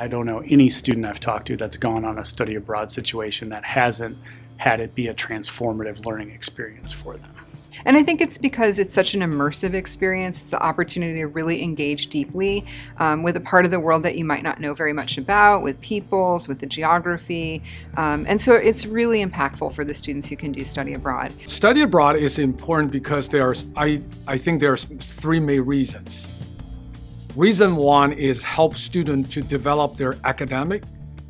I don't know any student I've talked to that's gone on a study abroad situation that hasn't had it be a transformative learning experience for them. And I think it's because it's such an immersive experience. It's the opportunity to really engage deeply um, with a part of the world that you might not know very much about, with peoples, with the geography. Um, and so it's really impactful for the students who can do study abroad. Study abroad is important because there's, I, I think there's three main reasons. Reason one is help students to develop their academic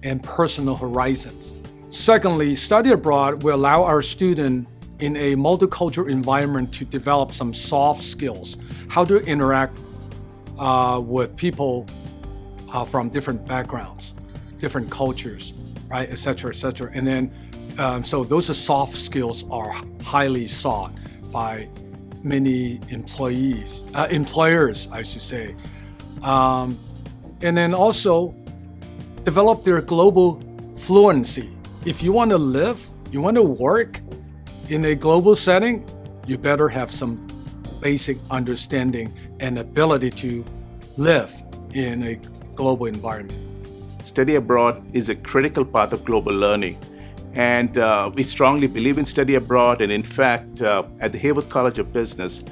and personal horizons. Secondly, study abroad will allow our students in a multicultural environment to develop some soft skills, how to interact uh, with people uh, from different backgrounds, different cultures, right, etc., etc. And then, um, so those soft skills are highly sought by many employees, uh, employers, I should say. Um, and then also develop their global fluency. If you want to live, you want to work, in a global setting, you better have some basic understanding and ability to live in a global environment. Study abroad is a critical part of global learning. And uh, we strongly believe in study abroad. And in fact, uh, at the Haworth College of Business,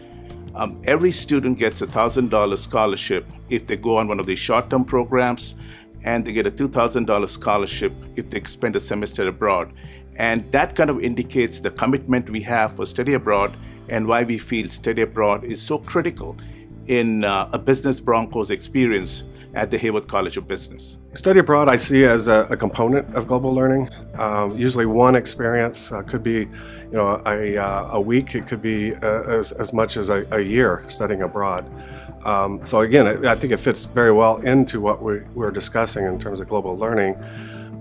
um, every student gets a $1,000 scholarship if they go on one of these short term programs, and they get a $2,000 scholarship if they spend a semester abroad. And that kind of indicates the commitment we have for study abroad and why we feel study abroad is so critical in uh, a business Broncos experience at the Haworth College of Business. Study abroad I see as a, a component of global learning. Um, usually one experience uh, could be you know, a, a week, it could be uh, as, as much as a, a year studying abroad. Um, so again, I think it fits very well into what we, we're discussing in terms of global learning.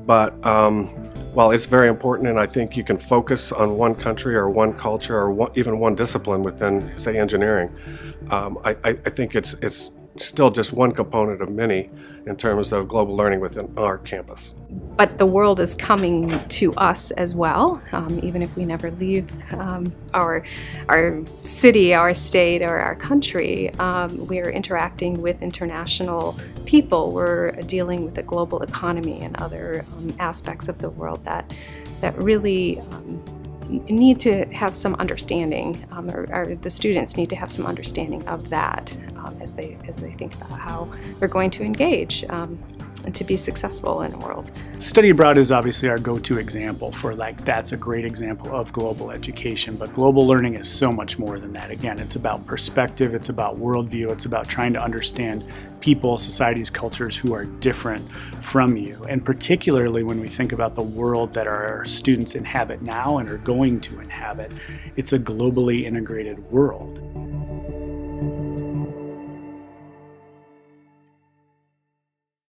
But um, while it's very important, and I think you can focus on one country or one culture or one, even one discipline within, say, engineering, um, I, I, think it's it's still just one component of many in terms of global learning within our campus. But the world is coming to us as well, um, even if we never leave um, our, our city, our state, or our country. Um, we're interacting with international people. We're dealing with the global economy and other um, aspects of the world that, that really um, need to have some understanding, um, or, or, the students need to have some understanding of that um, as they as they think about how they're going to engage. Um, and to be successful in the world. Study abroad is obviously our go-to example for like that's a great example of global education, but global learning is so much more than that. Again, it's about perspective, it's about worldview, it's about trying to understand people, societies, cultures who are different from you. And particularly when we think about the world that our students inhabit now and are going to inhabit, it's a globally integrated world.